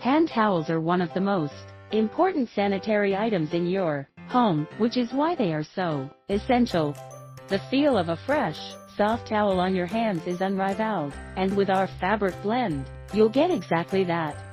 Hand towels are one of the most important sanitary items in your home, which is why they are so essential. The feel of a fresh, soft towel on your hands is unrivaled, and with our fabric blend, you'll get exactly that.